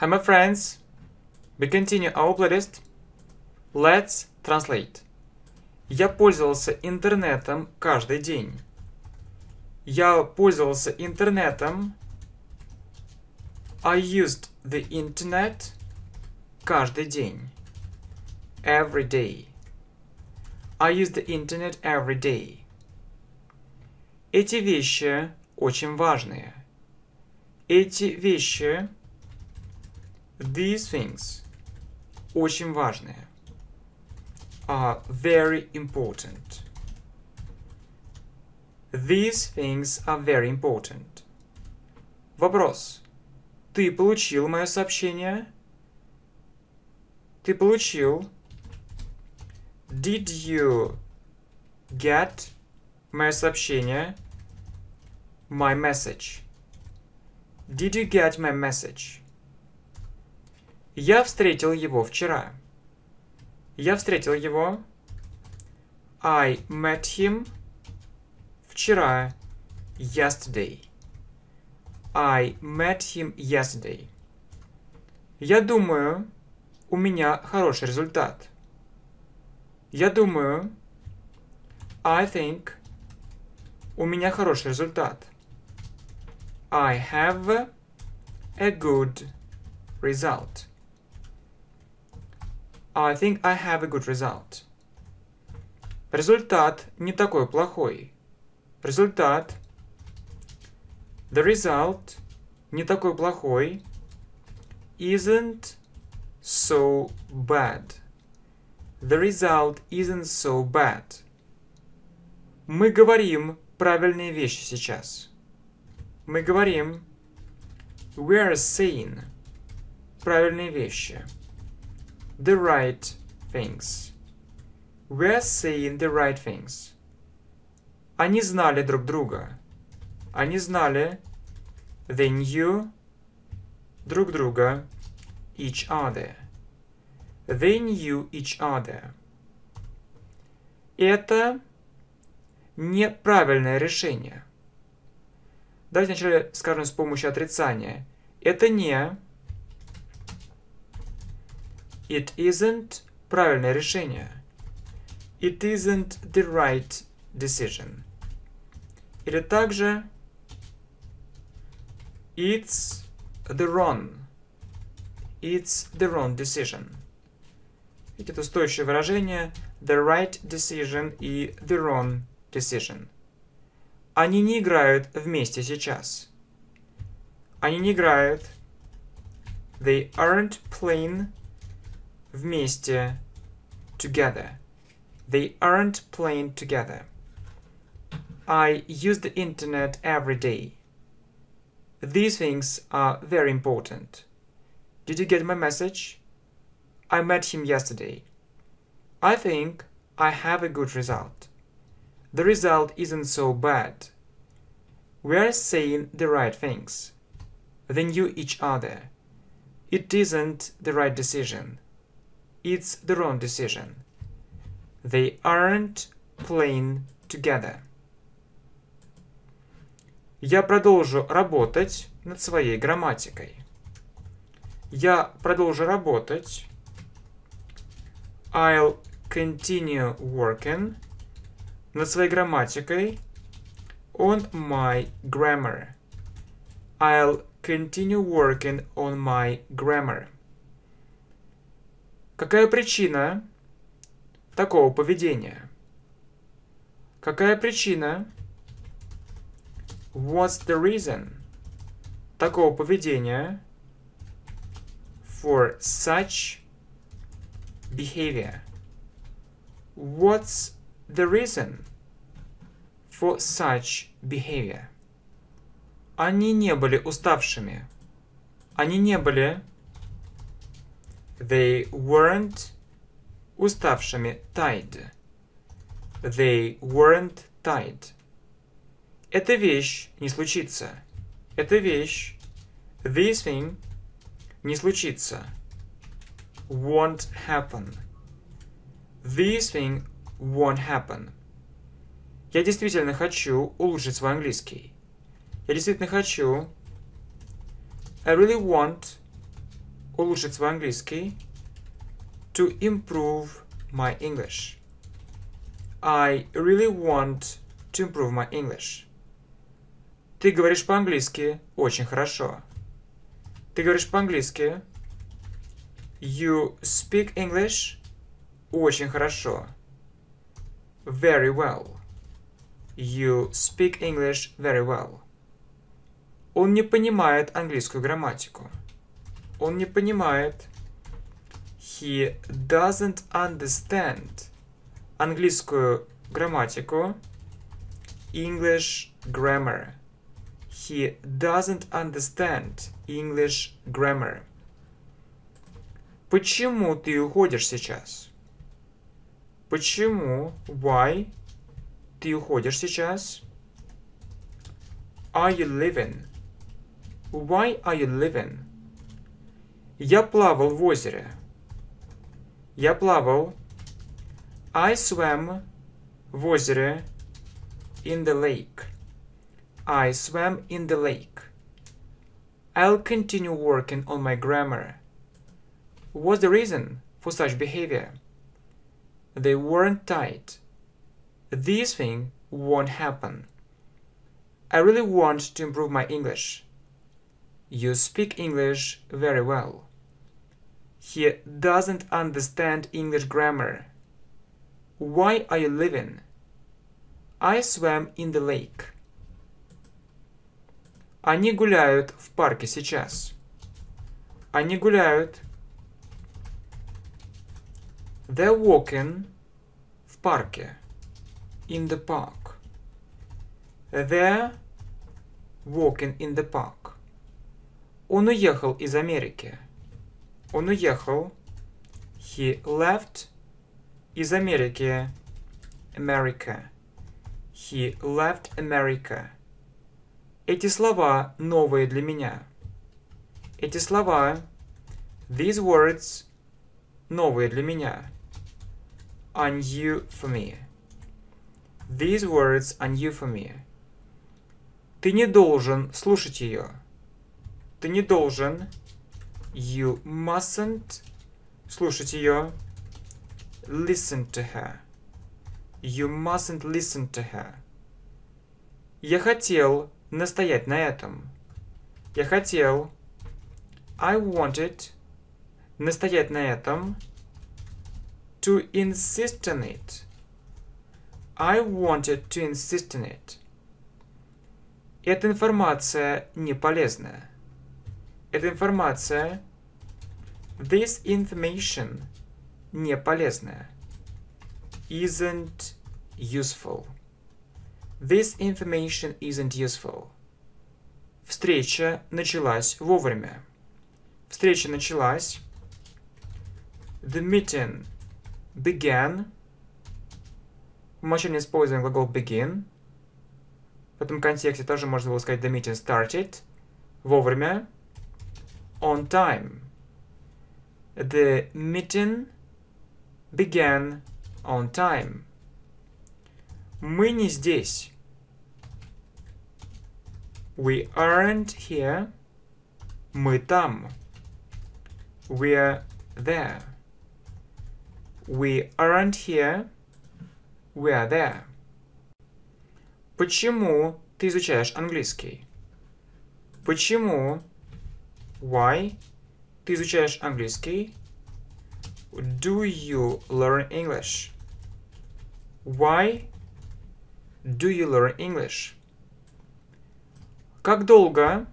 My friends. We continue our playlist. Let's translate. Я пользовался интернетом каждый день. Я пользовался интернетом. I used the internet каждый день. Every day. I use the internet every day. Эти вещи очень важные. Эти вещи These things очень важные. Are very important. These things are very important. Вопрос. Ты получил мое сообщение? Ты получил? Did you get мое сообщение? My message. Did you get my message? Я встретил его вчера. Я встретил его. I met him вчера. Yesterday. I met him yesterday. Я думаю, у меня хороший результат. Я думаю, I think, у меня хороший результат. I have a good result. I think I have a good result. Результат не такой плохой. Результат. The result не такой плохой. Isn't so bad. The result isn't so bad. Мы говорим правильные вещи сейчас. Мы говорим we are saying правильные вещи the right things. We're saying the right things. Они знали друг друга. Они знали they knew друг друга each other. They knew each other. Это неправильное решение. Давайте вначале скажем с помощью отрицания. Это не It isn't правильное решение. It isn't the right decision. Или также It's the wrong. It's the wrong decision. Видите, это стоящее выражение the right decision и the wrong decision. Они не играют вместе сейчас. Они не играют. They aren't playing вместе, together. They aren't playing together. I use the internet every day. These things are very important. Did you get my message? I met him yesterday. I think I have a good result. The result isn't so bad. We are saying the right things. They knew each other. It isn't the right decision. It's the wrong decision. They aren't playing together. Я продолжу работать над своей грамматикой. Я продолжу работать. I'll continue working над своей грамматикой. On my grammar. I'll continue working on my grammar. Какая причина такого поведения? Какая причина? What's the reason такого поведения for such behavior? What's the reason for such behavior? Они не были уставшими. Они не были They weren't уставшими tied. They weren't tied. Эта вещь не случится. Эта вещь, this thing, не случится. Won't happen. This thing won't happen. Я действительно хочу улучшить свой английский. Я действительно хочу. I really want улучшить свой английский. To improve my English. I really want to improve my English. Ты говоришь по-английски очень хорошо. Ты говоришь по-английски. You speak English очень хорошо. Very well. You speak English very well. Он не понимает английскую грамматику. Он не понимает. He doesn't understand английскую грамматику. English grammar. He doesn't understand English grammar. Почему ты уходишь сейчас? Почему? Why? Ты уходишь сейчас? Are you leaving? Why are you leaving? Я плавал в озере. Я плавал. I swam в озере. In the lake. I swam in the lake. I'll continue working on my grammar. What's the reason for such behavior? They weren't tight. This thing won't happen. I really want to improve my English. You speak English very well. He doesn't understand English grammar. Why are you leaving? I swam in the lake. Они гуляют в парке сейчас. Они гуляют. They're walking в парке. In the park. They're walking in the park. Он уехал из Америки. Он уехал. He left из Америки. America. He left America. Эти слова новые для меня. Эти слова, these words, новые для меня. Are new for me. These words are new for me. Ты не должен слушать ее. Ты не должен. You mustn't слушать ее. Listen to her. You mustn't listen to her. Я хотел настоять на этом. Я хотел. I wanted. Настоять на этом. To insist on it. I wanted to insist on it. Эта информация не полезная. Эта информация. This information не полезная. Isn't useful. This information isn't useful. Встреча началась вовремя. Встреча началась. The meeting began. Мы сегодня используем глагол begin. В этом контексте тоже можно было сказать the meeting started. Вовремя. On time. The meeting began on time. Мы не здесь. We aren't here. Мы там. We're there. We aren't here. We're there. Почему ты изучаешь английский? Почему? Why? Ты изучаешь английский? Do you learn English? Why do you learn English? Как долго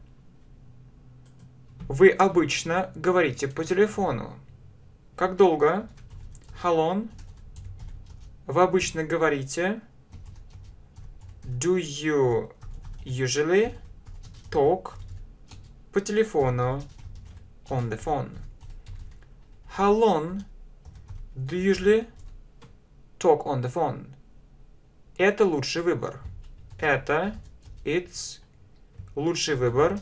вы обычно говорите по телефону? Как долго? How long? Вы обычно говорите? Do you usually talk по телефону on the phone? How long do you usually talk on the phone? Это лучший выбор. Это it's лучший выбор.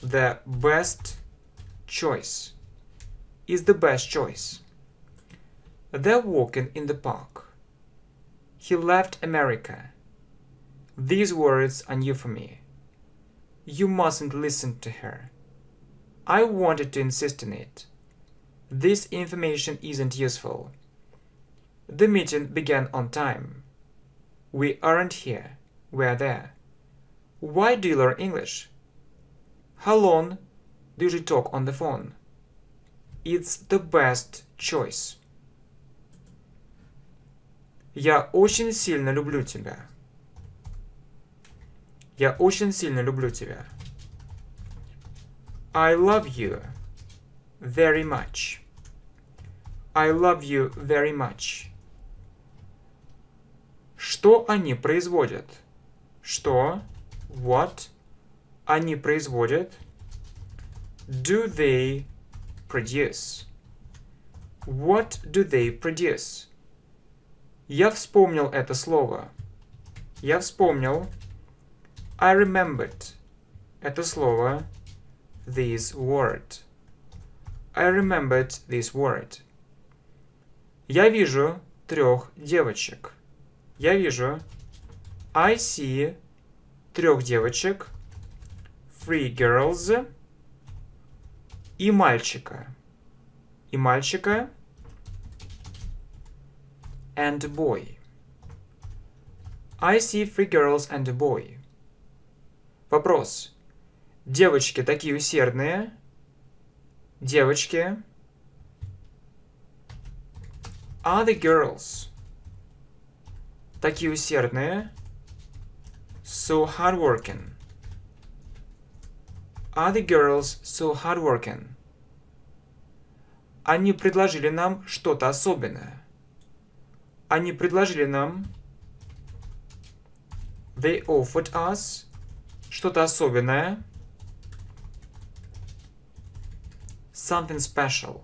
The best choice is the best choice. They're walking in the park. He left America. These words are new for me. You mustn't listen to her. I wanted to insist on it. This information isn't useful. The meeting began on time. We aren't here. We're there. Why do you learn English? How long do you talk on the phone? It's the best choice. Я очень сильно люблю тебя. Я очень сильно люблю тебя. I love you very much. I love you very much. Что они производят? Что? What? Они производят? Do they produce? What do they produce? Я вспомнил это слово. Я вспомнил. I remembered. Это слово. This word. I remembered this word. Я вижу трех девочек. Я вижу. I see трех девочек. Three girls. И мальчика. И мальчика. And a boy. I see three girls and a boy. Вопрос. Девочки такие усердные. Девочки. Are the girls такие усердные? So hardworking. Are the girls so hardworking? Они предложили нам что-то особенное. Они предложили нам They offered us что-то особенное. Something special.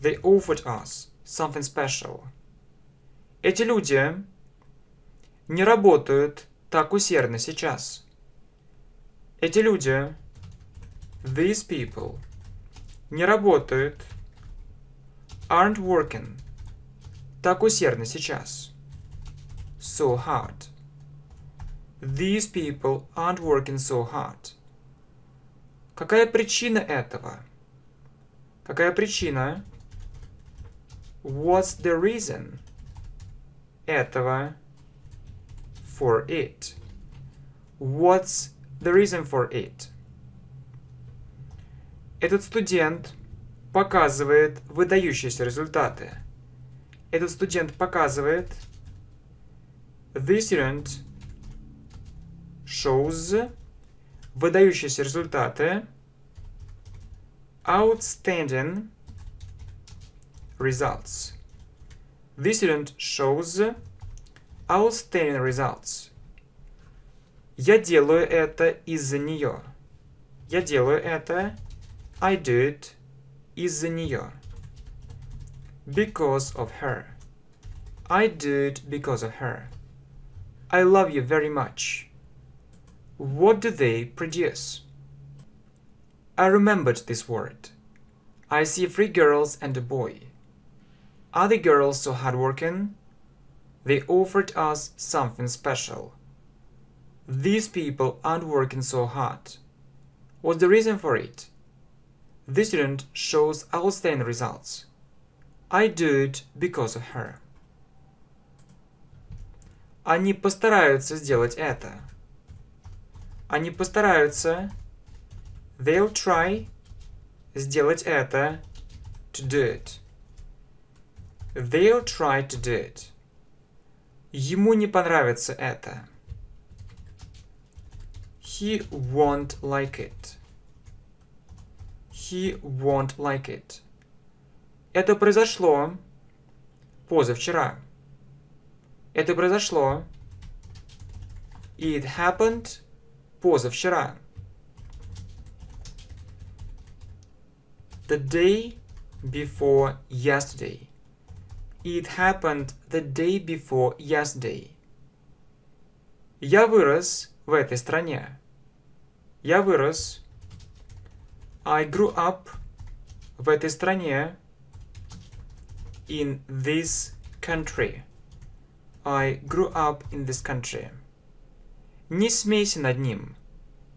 They offered us something special. Эти люди не работают так усердно сейчас. Эти люди, these people, не работают, aren't working, так усердно сейчас. So hard. These people aren't working so hard. Какая причина этого? Какая причина? What's the reason? Этого. For it. What's the reason for it? Этот студент показывает выдающиеся результаты. Этот студент показывает This student shows выдающиеся результаты outstanding results. This student shows outstanding results. Я делаю это из-за нее. Я делаю это I do it из-за нее. Because of her. I do it because of her. I love you very much. What do they produce? I remembered this word. I see three girls and a boy. Are the girls so hardworking? They offered us something special. These people aren't working so hard. What's the reason for it? This student shows outstanding results. I do it because of her. Они постараются сделать это. Они постараются. They'll try сделать это. To do it. They'll try to do it. Ему не понравится это. He won't like it. He won't like it. Это произошло позавчера. Это произошло. It happened позавчера. The day before yesterday. It happened the day before yesterday. Я вырос в этой стране. Я вырос. I grew up в этой стране. In this country. I grew up in this country. Не смейся над ним.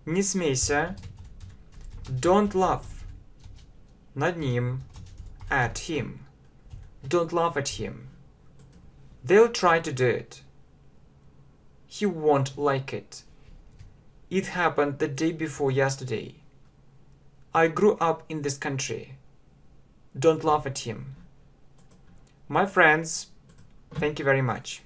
Не смейся. Don't laugh. Над ним. At him. Don't laugh at him. They'll try to do it. He won't like it. It happened the day before yesterday. I grew up in this country. Don't laugh at him. My friends, thank you very much.